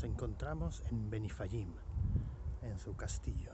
nos encontramos en Benifayim, en su castillo.